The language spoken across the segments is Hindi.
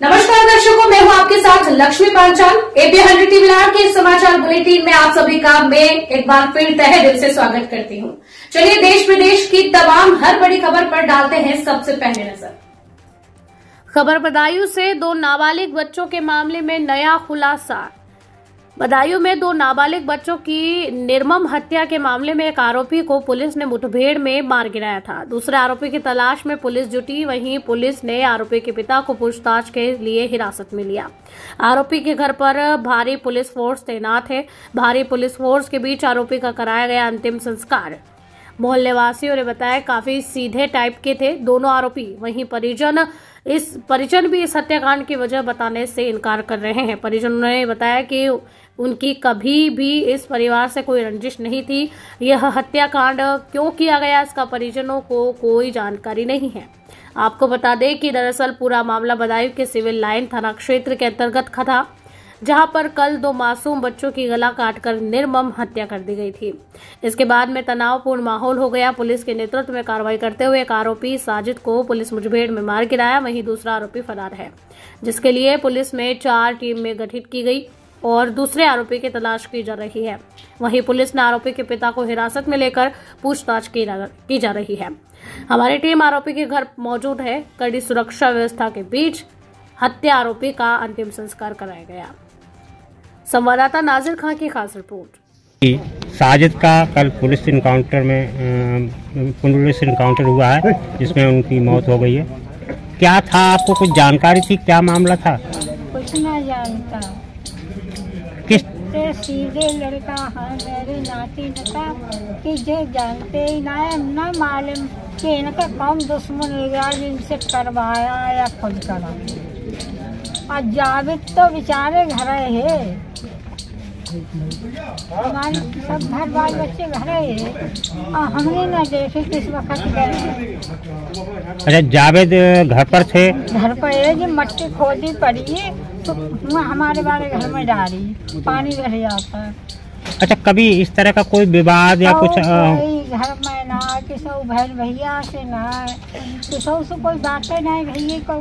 नमस्कार दर्शकों, मैं हूँ आपके साथ Lakshmi Panchal. AP hundred TV live के समाचार बुलेटिन में आप सभी का मैं एक बार फिर तहे दिल से स्वागत करती हूँ। चलिए देश प्रदेश की तमाम हर बड़ी खबर पर डालते हैं सबसे पहले नज़र। खबर बदायूं से दो नाबालिग बच्चों के मामले में नया खुलासा। बदायूं में दो नाबालिग बच्चों की निर्मम हत्या के मामले में एक आरोपी को पुलिस ने मुठभेड़ में मार गिराया था। दूसरे आरोपी की तलाश में पुलिस जुटी, वहीं पुलिस ने आरोपी के पिता को पूछताछ के लिए हिरासत में लिया। आरोपी के घर पर भारी पुलिस फोर्स तैनात है। भारी पुलिस फोर्स के बीच आरोपी का कराया गया अंतिम संस्कार। मोहल्ले वासियों ने बताया काफ़ी सीधे टाइप के थे। दोनों आरोपी, वहीं परिजन इस, परिजन भी इस हत्याकांड की वजह बताने से इनकार कर रहे हैं। परिजनों ने बताया कि उनकी कभी भी इस परिवार से कोई रंजिश नहीं थी। यह हत्याकांड क्यों किया गया, इसका परिजनों को कोई जानकारी नहीं है। आपको बता दें कि दरअसल पूरा मामला बदायूं के सिविल लाइन थाना क्षेत्र के अंतर्गत था जहाँ पर कल दो मासूम बच्चों की गला काटकर निर्मम हत्या कर दी गई थी। इसके बाद में तनावपूर्ण माहौल हो गया। पुलिस के नेतृत्व में कार्रवाई करते हुए एक आरोपी साजिद को पुलिस मुठभेड़ में मार गिराया। वहीं दूसरा आरोपी फरार है जिसके लिए पुलिस में चार टीम में गठित की गई और दूसरे आरोपी की तलाश की जा रही है। वहीं पुलिस ने आरोपी के पिता को हिरासत में लेकर पूछताछ की, की जा रही है। हमारी टीम आरोपी के घर मौजूद है। कड़ी सुरक्षा व्यवस्था के बीच हत्या आरोपी का अंतिम संस्कार कराया गया। संवाददाता नाजिर खान की खास रिपोर्ट। साजिद का कल पुलिस इनकाउंटर में पुलिस इनकाउंटर हुआ है जिसमें उनकी मौत हो गई है। क्या था आपको कुछ जानकारी थी? क्या मामला था? कुछ ना जानता। किस सीधे लड़का है मेरे नाती नता कि जे जानते ही ना है न मालूम कि इनका कौन दुश्मन इनसे करवाया या खुद करा। और जावेद तो बेचारे घर है। हमारे सब घर बाल बच्चे घर है। और हमने ना देखे किस वक्त गए। अच्छा जावेद घर पर थे? घर पर है जो मट्टी खोदी पड़ी है तो वहाँ हमारे बारे घर में डाली पानी भर जाता। है अच्छा कभी इस तरह का कोई विवाद या कुछ कोई घर में ना किसो बहन भैया से ना किसो से कोई बातें नहीं भैया को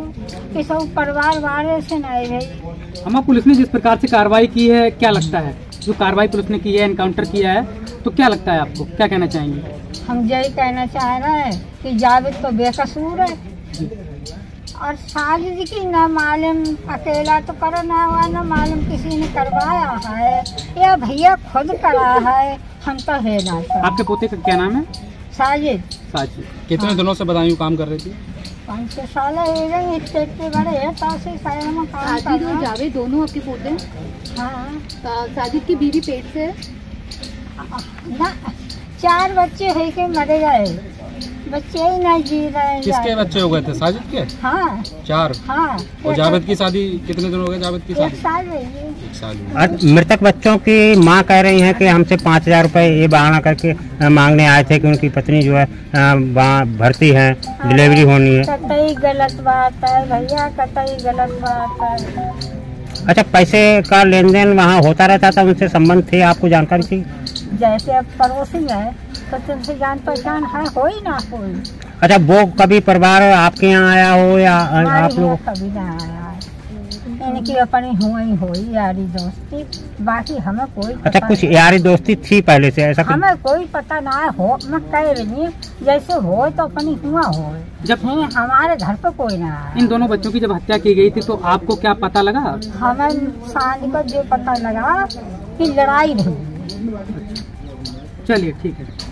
किसो परिवार वाले से नहीं भाई हमारा पुलिस ने जिस प्रकार से कार्रवाई की है क्या लगता है? जो कार्रवाई पुलिस ने की है एनकाउंटर किया है तो क्या लगता है आपको? क्या कहना चाहेंगे? हम यही कहना चाह रहे हैं कि जावेद तो बेकसूर है। और साजिद की न मालूम अकेला तो करो ना हुआ न मालूम किसी ने करवाया है या भैया खुद करा है। हम तो है नाश्ता। आपके पोते का क्या नाम है? साजिद। साजिद। कितने दिनों से बदायूं काम कर रही थी? पाँच छः साल हो गए स्टेट के बड़े हैं तो से शहर में काम कर साजिद और जावेद दोनों आपके पोते? हैं। हाँ साजिद की बीवी पेट से है? ना चार बच्चे है के मरे गए। बच्चे ही नहीं जी रहे हैं किसके बच्चे हो गए थे? साजिद के? हाँ। चार? हाँ और जावेद की शादी कितने दिन हो गए जावेद की शादी है। एक साल मृतक बच्चों की माँ कह रही है कि हमसे पाँच हज़ार रुपये ये बहाना करके मांगने आए थे कि उनकी पत्नी जो है वहाँ भर्ती है। डिलीवरी होनी है। कतई गलत बात है भैया कतई गलत बात है। अच्छा पैसे का लेन देन वहाँ होता रहता था उनसे संबंध थे आपको जानकारी थी? जैसे अब पड़ोसी है तो तुमसे जान पहचान है हो ही ना कोई। अच्छा वो कभी परिवार आपके यहाँ आया हो या आप लोग? कभी ना आया। है इनकी अपनी हुई हुई यारी दोस्ती। बाकी हमें कोई अच्छा कुछ यारी दोस्ती थी पहले से ऐसा हमें कोई पता ना हो मैं कह रही हूँ, जैसे हो तो अपनी हुआ हो। जब नहीं हमारे घर पर कोई ना इन दोनों बच्चों की जब हत्या की गई थी तो आपको क्या पता लगा? हमें साँझ को जो पता लगा कि लड़ाई रही। चलिए ठीक है।